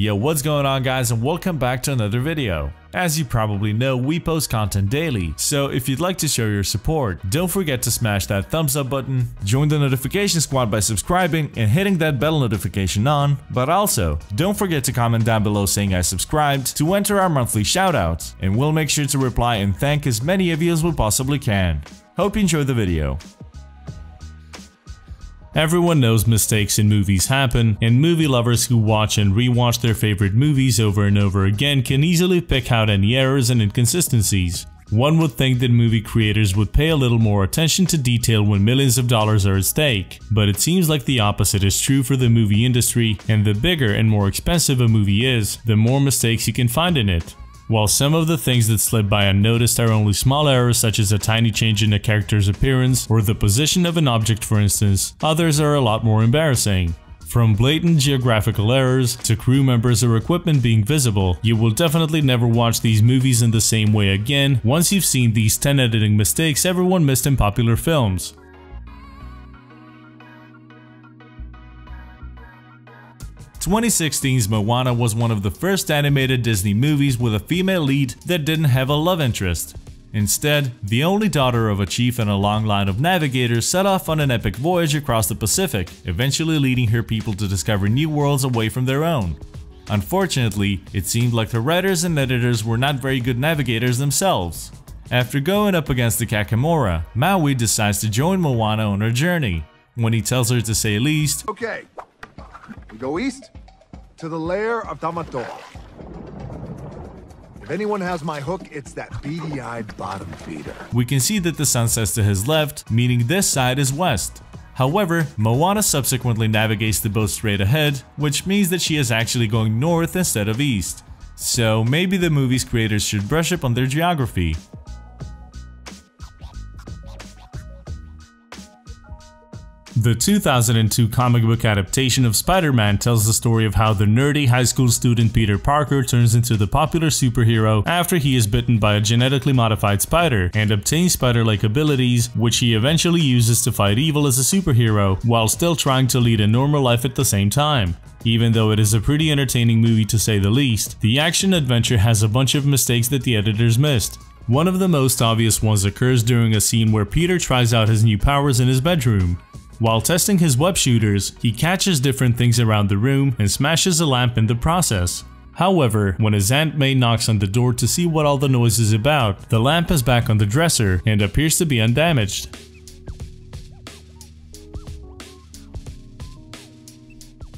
Yo, what's going on guys and welcome back to another video. As you probably know, we post content daily, so if you'd like to show your support, don't forget to smash that thumbs up button, join the notification squad by subscribing and hitting that bell notification on, but also, don't forget to comment down below saying I subscribed to enter our monthly shoutouts, and we'll make sure to reply and thank as many of you as we possibly can. Hope you enjoy the video. Everyone knows mistakes in movies happen, and movie lovers who watch and rewatch their favorite movies over and over again can easily pick out any errors and inconsistencies. One would think that movie creators would pay a little more attention to detail when millions of dollars are at stake, but it seems like the opposite is true for the movie industry, and the bigger and more expensive a movie is, the more mistakes you can find in it. While some of the things that slip by unnoticed are only small errors such as a tiny change in a character's appearance or the position of an object for instance, others are a lot more embarrassing. From blatant geographical errors to crew members or equipment being visible, you will definitely never watch these movies in the same way again once you've seen these 10 editing mistakes everyone missed in popular films. 2016's Moana was one of the first animated Disney movies with a female lead that didn't have a love interest. Instead, the only daughter of a chief and a long line of navigators set off on an epic voyage across the Pacific, eventually leading her people to discover new worlds away from their own. Unfortunately, it seemed like the writers and editors were not very good navigators themselves. After going up against the Kakamora, Maui decides to join Moana on her journey. When he tells her to say least, Okay, we go east to the lair of Tamatoa. If anyone has my hook, it's that beady-eyed bottom feeder. we can see that the sun sets to his left, meaning this side is west. However, Moana subsequently navigates the boat straight ahead, which means that she is actually going north instead of east. So maybe the movie's creators should brush up on their geography. The 2002 comic book adaptation of Spider-Man tells the story of how the nerdy high school student Peter Parker turns into the popular superhero after he is bitten by a genetically modified spider and obtains spider-like abilities which he eventually uses to fight evil as a superhero while still trying to lead a normal life at the same time. Even though it is a pretty entertaining movie to say the least, the action-adventure has a bunch of mistakes that the editors missed. One of the most obvious ones occurs during a scene where Peter tries out his new powers in his bedroom. While testing his web shooters, he catches different things around the room and smashes a lamp in the process. However, when his Aunt May knocks on the door to see what all the noise is about, the lamp is back on the dresser and appears to be undamaged.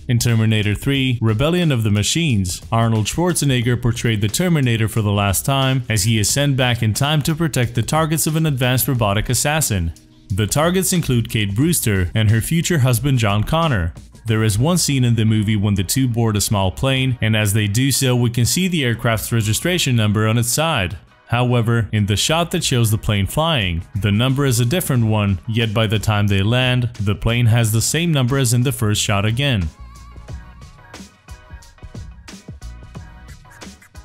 In Terminator 3, Rebellion of the Machines, Arnold Schwarzenegger portrayed the Terminator for the last time as he is sent back in time to protect the targets of an advanced robotic assassin. The targets include Kate Brewster and her future husband John Connor. There is one scene in the movie when the two board a small plane, and as they do so, we can see the aircraft's registration number on its side. However, in the shot that shows the plane flying, the number is a different one, yet by the time they land, the plane has the same number as in the first shot again.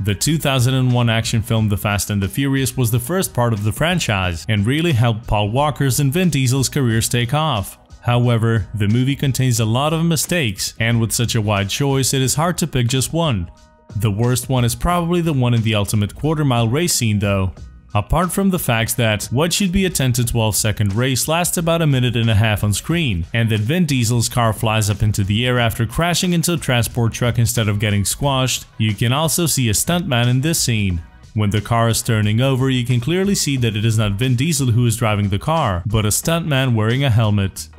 The 2001 action film The Fast and the Furious was the first part of the franchise and really helped Paul Walker's and Vin Diesel's careers take off. However, the movie contains a lot of mistakes, and with such a wide choice, it is hard to pick just one. The worst one is probably the one in the ultimate quarter mile race scene though. Apart from the fact that what should be a 10 to 12 second race lasts about a minute and a half on screen, and that Vin Diesel's car flies up into the air after crashing into a transport truck instead of getting squashed, you can also see a stuntman in this scene. When the car is turning over, you can clearly see that it is not Vin Diesel who is driving the car, but a stuntman wearing a helmet.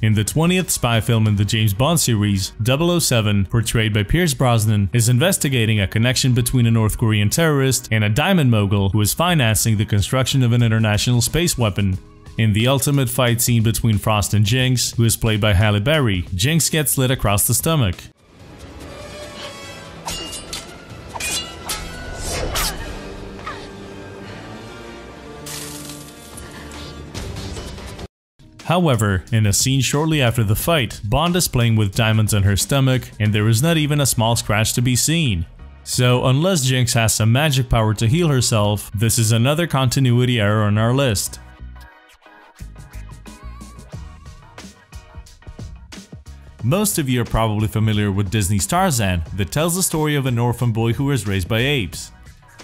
In the 20th spy film in the James Bond series, 007, portrayed by Pierce Brosnan, is investigating a connection between a North Korean terrorist and a diamond mogul who is financing the construction of an international space weapon. In the ultimate fight scene between Frost and Jinx, who is played by Halle Berry, Jinx gets lit across the stomach. However, in a scene shortly after the fight, Bond is playing with diamonds on her stomach and there is not even a small scratch to be seen. So unless Jinx has some magic power to heal herself, this is another continuity error on our list. Most of you are probably familiar with Disney's Tarzan that tells the story of an orphan boy who was raised by apes.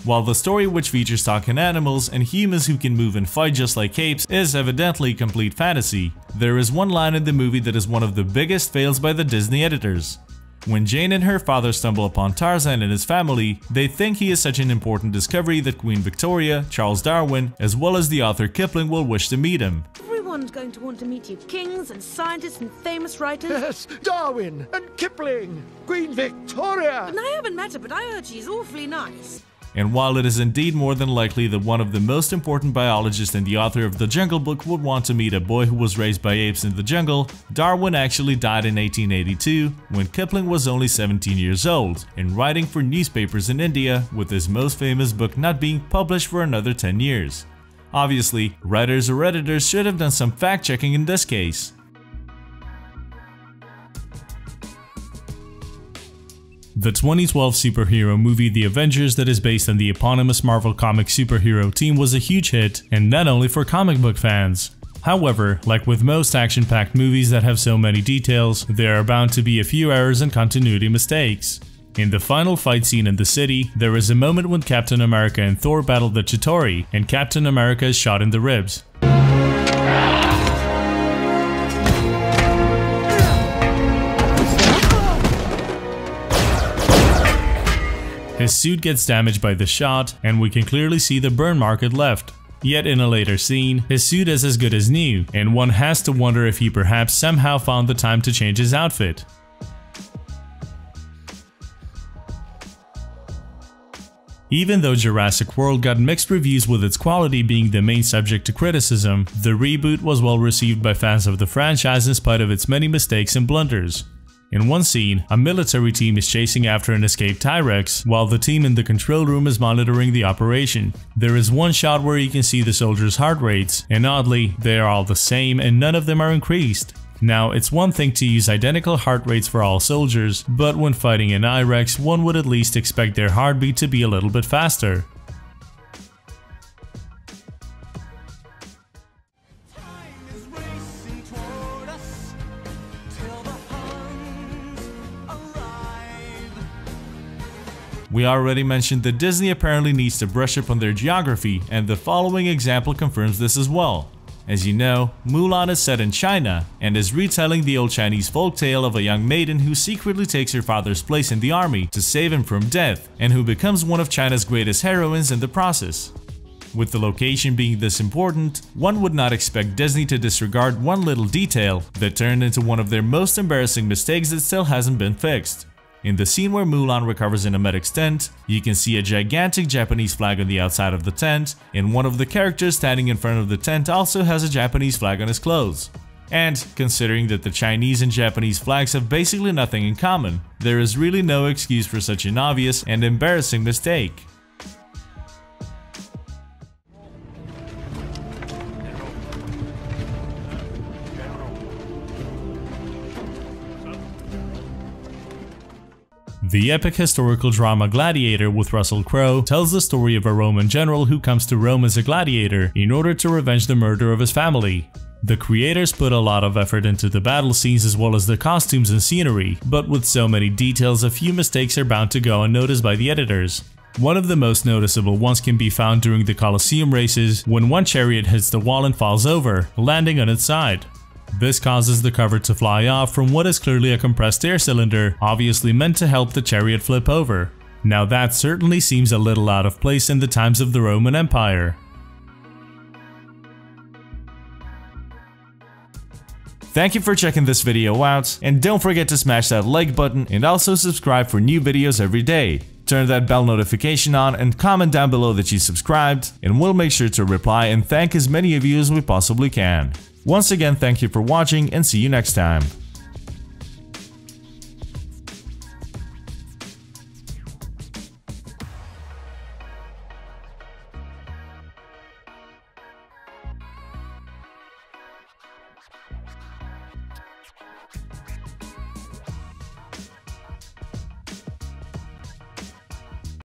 While the story which features talking animals and humans who can move and fight just like apes is evidently complete fantasy, there is one line in the movie that is one of the biggest fails by the Disney editors. When Jane and her father stumble upon Tarzan and his family, they think he is such an important discovery that Queen Victoria, Charles Darwin, as well as the author Kipling will wish to meet him. Everyone's going to want to meet you. Kings and scientists and famous writers. Yes, Darwin and Kipling, Queen Victoria. and I haven't met her, but I heard she's awfully nice. And while it is indeed more than likely that one of the most important biologists and the author of The Jungle Book would want to meet a boy who was raised by apes in the jungle, Darwin actually died in 1882 when Kipling was only 17 years old and writing for newspapers in India with his most famous book not being published for another 10 years. Obviously, writers or editors should have done some fact checking in this case. The 2012 superhero movie The Avengers that is based on the eponymous Marvel comic superhero team was a huge hit, and not only for comic book fans. However, like with most action-packed movies that have so many details, there are bound to be a few errors and continuity mistakes. In the final fight scene in the city, there is a moment when Captain America and Thor battle the Chitauri, and Captain America is shot in the ribs. His suit gets damaged by the shot, and we can clearly see the burn mark it left. Yet in a later scene, his suit is as good as new, and one has to wonder if he perhaps somehow found the time to change his outfit. Even though Jurassic World got mixed reviews with its quality being the main subject to criticism, the reboot was well received by fans of the franchise in spite of its many mistakes and blunders. In one scene, a military team is chasing after an escaped T-Rex, while the team in the control room is monitoring the operation. There is one shot where you can see the soldiers' heart rates, and oddly, they are all the same and none of them are increased. Now, it's one thing to use identical heart rates for all soldiers, but when fighting an I-Rex, one would at least expect their heartbeat to be a little bit faster. We already mentioned that Disney apparently needs to brush up on their geography, and the following example confirms this as well. As you know, Mulan is set in China and is retelling the old Chinese folktale of a young maiden who secretly takes her father's place in the army to save him from death and who becomes one of China's greatest heroines in the process. With the location being this important, one would not expect Disney to disregard one little detail that turned into one of their most embarrassing mistakes that still hasn't been fixed. In the scene where Mulan recovers in a medic's tent, you can see a gigantic Japanese flag on the outside of the tent, and one of the characters standing in front of the tent also has a Japanese flag on his clothes. And, considering that the Chinese and Japanese flags have basically nothing in common, there is really no excuse for such an obvious and embarrassing mistake. The epic historical drama Gladiator with Russell Crowe tells the story of a Roman general who comes to Rome as a gladiator in order to revenge the murder of his family. The creators put a lot of effort into the battle scenes as well as the costumes and scenery, but with so many details a few mistakes are bound to go unnoticed by the editors. One of the most noticeable ones can be found during the Colosseum races when one chariot hits the wall and falls over, landing on its side. This causes the cover to fly off from what is clearly a compressed air cylinder, obviously meant to help the chariot flip over. Now that certainly seems a little out of place in the times of the Roman Empire. Thank you for checking this video out, and don't forget to smash that like button and also subscribe for new videos every day. Turn that bell notification on and comment down below that you subscribed, and we'll make sure to reply and thank as many of you as we possibly can. Once again, thank you for watching and see you next time.